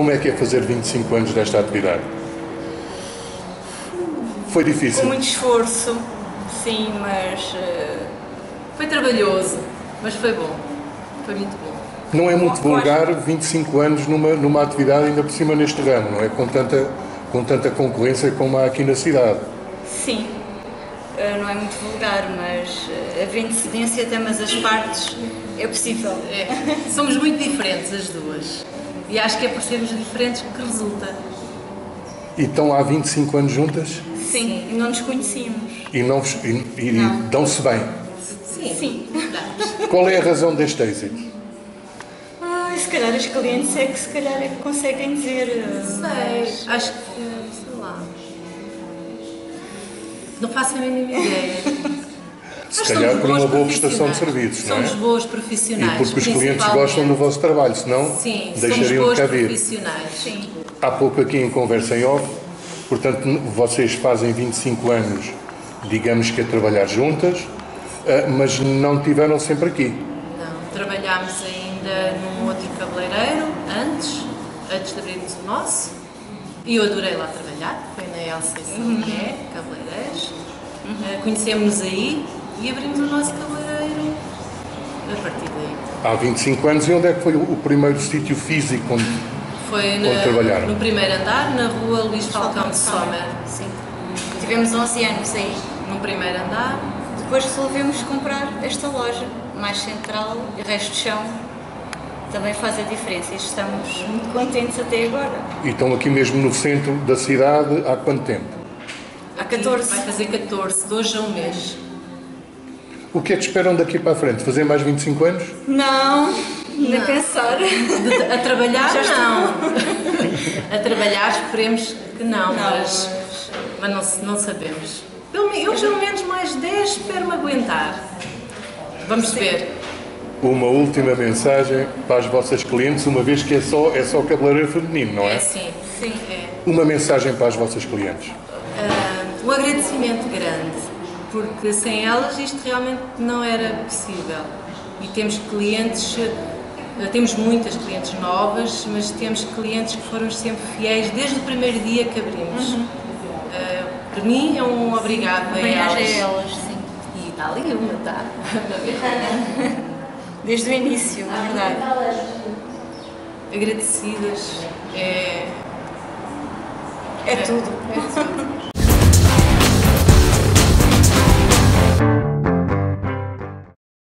como é que é fazer 25 anos desta atividade? Foi Com difícil. muito esforço, sim, mas eh, Foi trabalhoso, mas foi bom. Foi muito bom. Não é muito vulgar 25 anos numa, numa atividade ainda por cima neste ramo, não é? Com tanta, com tanta concorrência como há aqui na cidade. sim. Eh, não é muito vulgar, mas eh, havendo cedência de ambas as partes, é possível. É, somos muito diferentes as duas. E acho que é por sermos diferentes que resulta. E estão há 25 anos juntas Sim, e não nos conhecíamos. e, não, e, e Não. dão-se bem. Sim. Sim. Qual é a razão deste êxito? Ai, se calhar os clientes é que se calhar é que conseguem dizer. eh, Sei, acho que, sei lá. Não faço a mínima ideia. Se calhar por uma bons boa prestação de profissionais. serviços, não é? Somos boas E profissionais. porque os clientes gostam do vosso trabalho, senão Sim, deixariam de cá vir. profissionais. Sim. Há pouco aqui em conversa em off, portanto, vocês fazem 25 anos, digamos que a trabalhar juntas, ah, mas não tiveram sempre aqui. Não, trabalhámos ainda num outro cabeleireiro antes, antes de abrirmos o nosso. E eu adorei lá trabalhar, foi na Elsa e Salomé, cabeleireiros. Uh, Conhecemos-nos aí e abrimos o nosso cabeleireiro a partir daí. Há 25 anos, e onde é que foi o primeiro sítio físico onde Foi Onde trabalharam? no primeiro andar, na rua Luís Falcão de Sommer. Sim. Tivemos 11 anos aí. No primeiro andar, Depois resolvemos comprar esta loja mais central e o resto do chão também faz a diferença e estamos muito contentes até agora. e estão aqui mesmo no centro da cidade há quanto tempo? Há 14. vai fazer 14, de hoje a um mês. O que é que esperam daqui para a frente? Fazer mais 25 anos? Não, nem pensar. De- a trabalhar, Já estou. não. A trabalhar, esperemos que não, Não, mas, mas não, não sabemos. Me- eu, pelo menos, mais 10 espero-me aguentar. Vamos ver. Uma última mensagem para as vossas clientes, uma vez que é só, é só cabeleireiro feminino, não É é? assim. Sim. É. Uma mensagem para as vossas clientes. Ah, um agradecimento grande, porque sem elas isto realmente não era possível. E temos clientes, ah, temos muitas clientes novas, mas temos clientes que foram sempre fiéis desde o primeiro dia que abrimos. Ah, para mim é um obrigado a Bem-aja a elas. elas, sim. E está ali uma, está. Desde o início, na verdade. Agradecidas. É, É tudo. é tudo.